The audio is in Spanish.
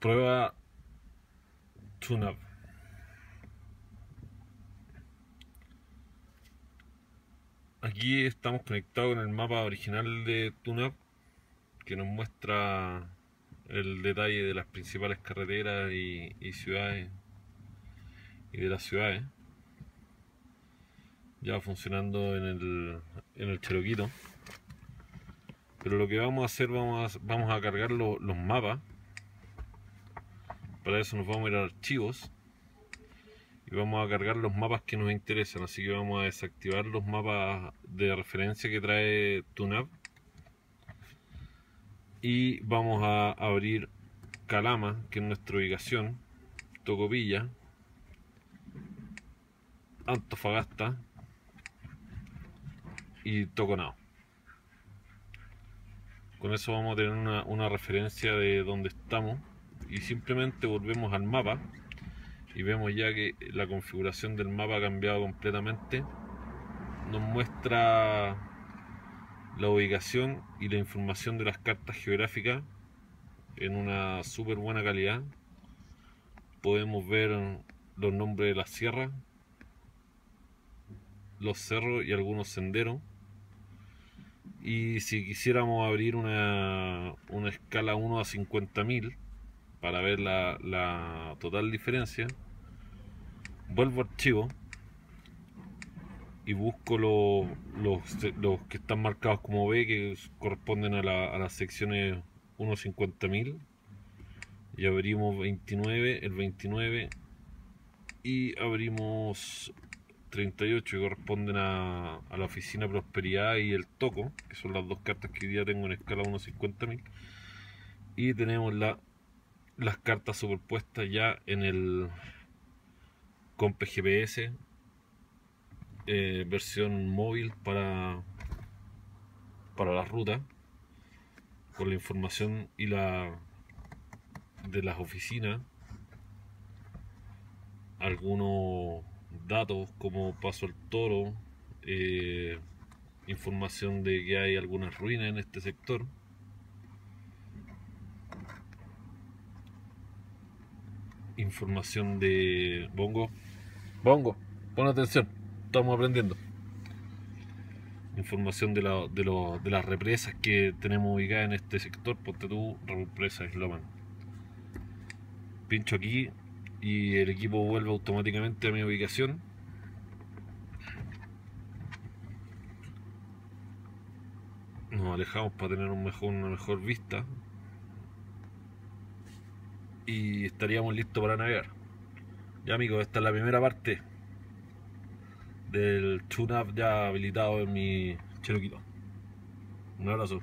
Prueba TuneUp. Aquí estamos conectados con el mapa original de TuneUp que nos muestra el detalle de las principales carreteras y, ciudades y de las ciudades. Ya funcionando en el, en el Cheroquito pero lo que vamos a hacer vamos a, vamos a cargar los mapas para eso nos vamos a ir a archivos y vamos a cargar los mapas que nos interesan así que vamos a desactivar los mapas de referencia que trae TuneUp y vamos a abrir Calama que es nuestra ubicación Tocopilla Antofagasta y Toconao. Con eso vamos a tener una, una referencia de dónde estamos y simplemente volvemos al mapa y vemos ya que la configuración del mapa ha cambiado completamente nos muestra la ubicación y la información de las cartas geográficas en una súper buena calidad. Podemos ver los nombres de las sierras los cerros y algunos senderos. Y si quisiéramos abrir una, una escala 1 a 50.000 para ver la, total diferencia vuelvo a archivo y busco los, los, que están marcados como B que corresponden a, a las secciones 1.50.000 y abrimos 29, el 29 y abrimos 38 que corresponden a, a, la oficina Prosperidad y el Toco, que son las dos cartas que hoy tengo en escala 1.50.000 y tenemos la las cartas superpuestas ya en el Comp GPS eh, versión móvil para para la ruta con la información y la de las oficinas algunos datos como paso al toro eh, información de que hay algunas ruinas en este sector información de Bongo. Bongo, pon atención, estamos aprendiendo. Información de, la, de, lo, de las represas que tenemos ubicadas en este sector. Ponte tú, represa Sloman. Pincho aquí y el equipo vuelve automáticamente a mi ubicación. Nos alejamos para tener un mejor, una mejor vista y estaríamos listos para navegar. Ya amigos, esta es la primera parte del tune-up ya habilitado en mi Cherokee. Un abrazo.